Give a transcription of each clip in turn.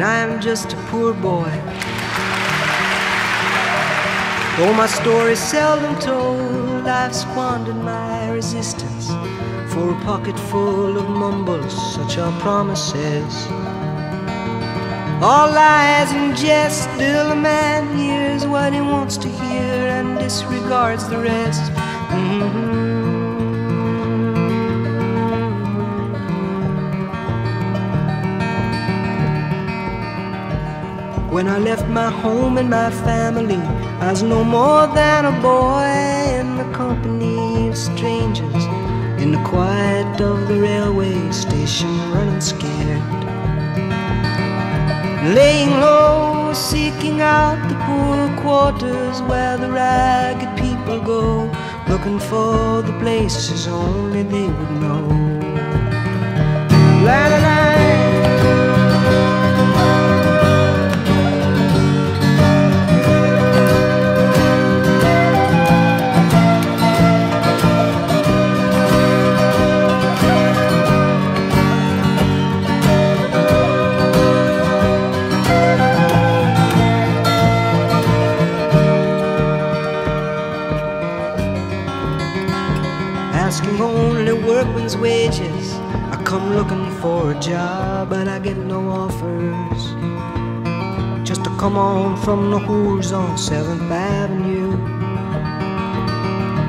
and I am just a poor boy. Though my story's seldom told, I've squandered my resistance for a pocket full of mumbles, such are promises. All lies and jest, till a man hears what he wants to hear and disregards the rest. Mm-hmm. When I left my home and my family, I was no more than a boy in the company of strangers, in the quiet of the railway station, running scared. Laying low, seeking out the poor quarters where the ragged people go, looking for the places only they would know. La la la. Come on from the whores on 7th Avenue.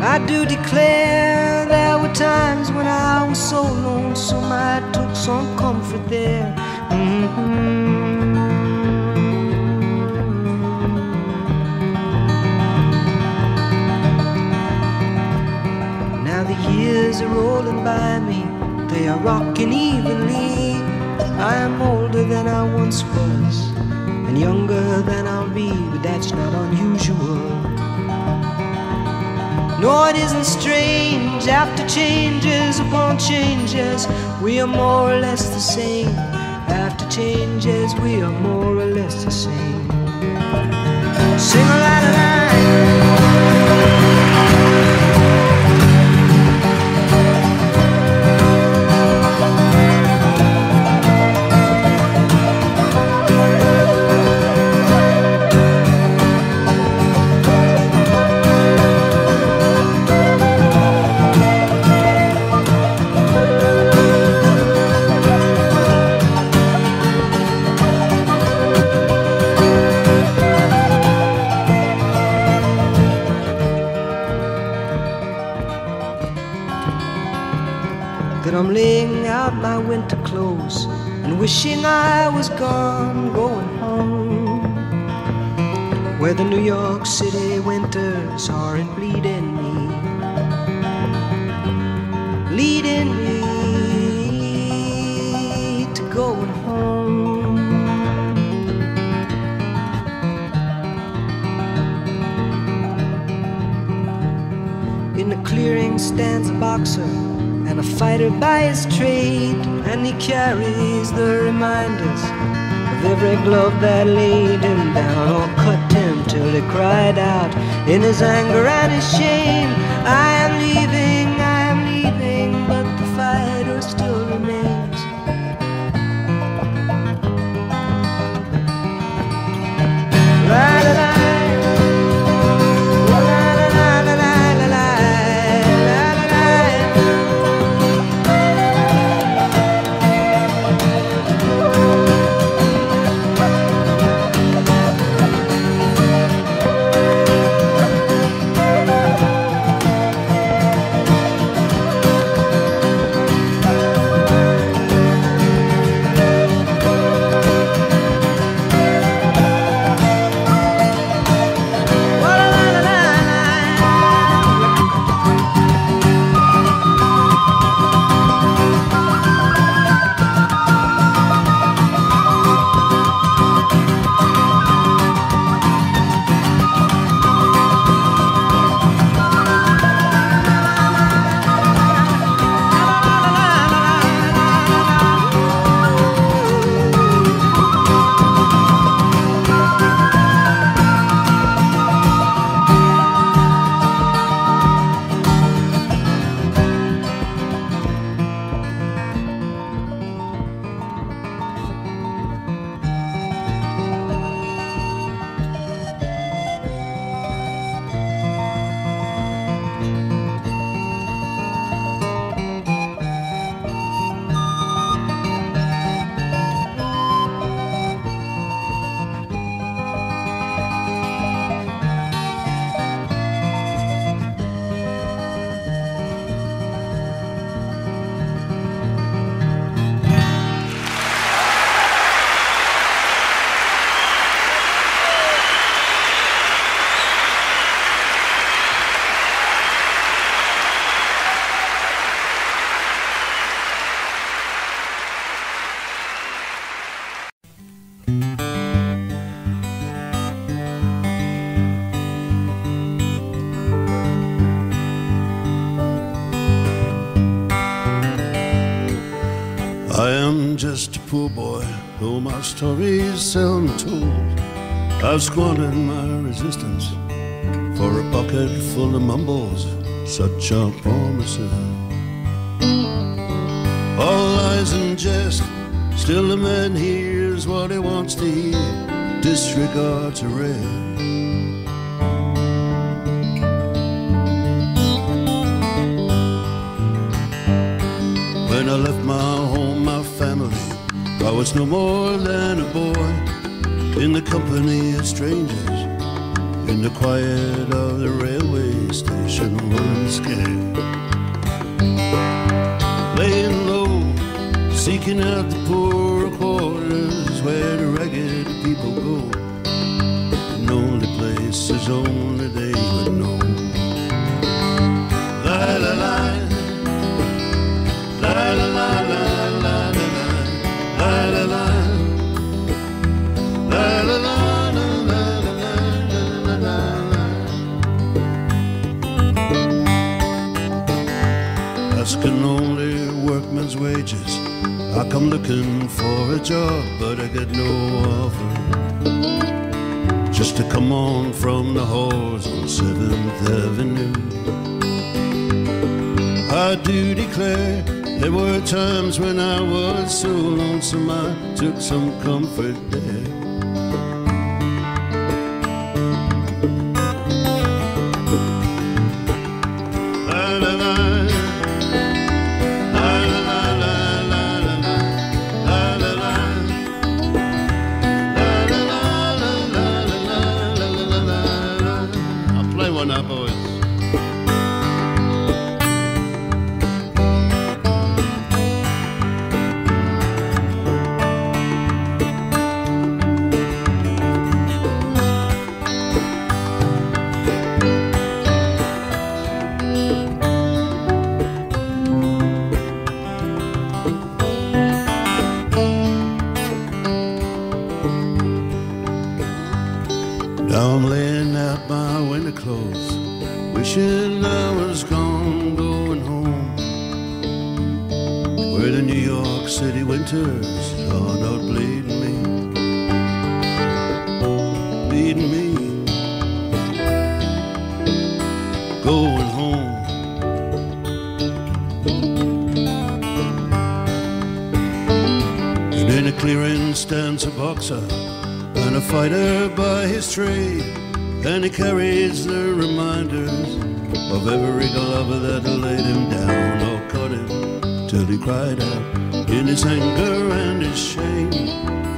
I do declare there were times when I was so lonesome I took some comfort there. Mm-hmm. Now the years are rolling by me, they are rocking evenly. I am older than I once was, and younger No, it isn't strange after changes upon changes, we are more or less the same. After changes, we are more or less the same. Sing a la la la. I was gone, going home. Where the New York City winters aren't bleeding me, leading me to going home. In the clearing stands a boxer and a fighter by his trade, and he carries the reminders of every glove that laid him down or cut him till he cried out in his anger and his shame. I am leaving, I am just a poor boy, though my story's seldom told. I've squandered my resistance for a pocket full of mumbles, such are promises. All lies and jest, still the man hears what he wants to hear, disregards a red. Was no more than a boy in the company of strangers, in the quiet of the railway station, scared. Laying low, seeking out the poor quarters where the ragged people go. An only place is only they Looking for a job, but I get no offer. Just to come on from the halls on Seventh Avenue. I do declare there were times when I was so lonesome I took some comfort there. One now, boys. Now I'm laying out my winter clothes, wishing I was gone, going home. Where the New York City winters are not bleeding me, bleeding me. Going home. And in a clearing stands a boxer a fighter by his trade, and he carries the reminders of every lover that laid him down or cut him till he cried out in his anger and his shame.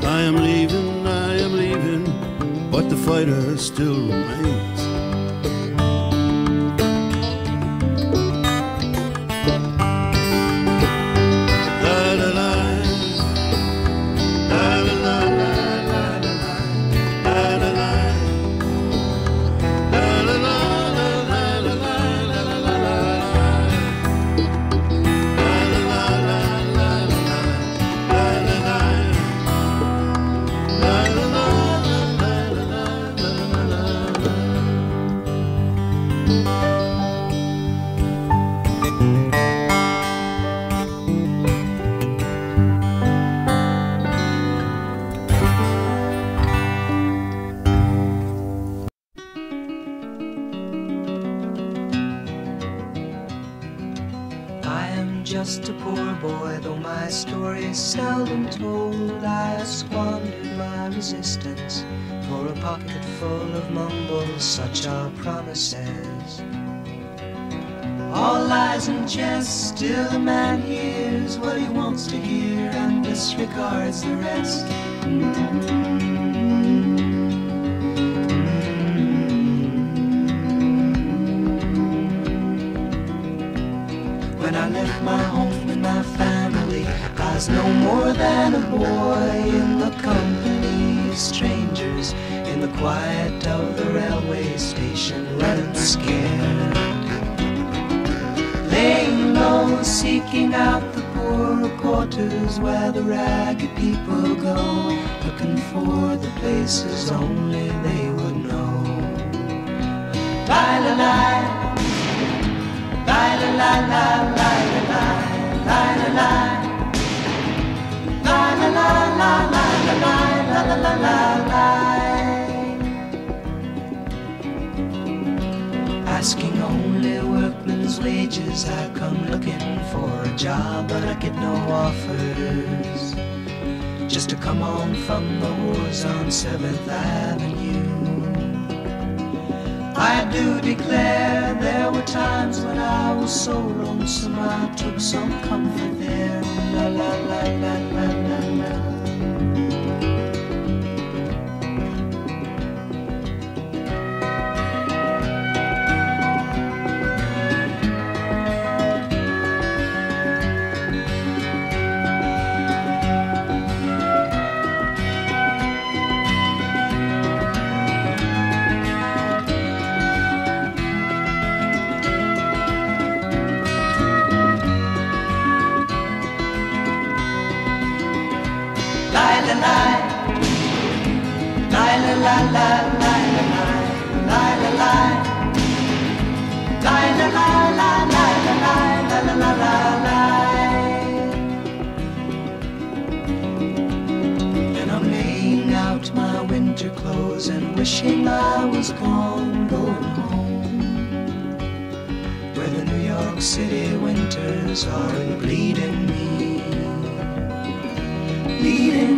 I am leaving, I am leaving, but the fighter still remains. Just a poor boy, though my story is seldom told. I squandered my resistance for a pocket full of mumbles, such are promises. All lies and jest, still a man hears what he wants to hear and disregards the rest. When I my home and my family, I was no more than a boy in the company of strangers in the quiet of the railway station, running scared. Laying low, seeking out the poorer quarters where the ragged people go, looking for the places only they would know. La la la. Asking only workmen's wages, I come looking for a job, but I get no offers. Just to come home from the wars on 7th Avenue. I do declare there were times when I was so lonesome I took some comfort there. La la la la la la la. Wishing I was gone, going home. Where the New York City winters are bleeding me leading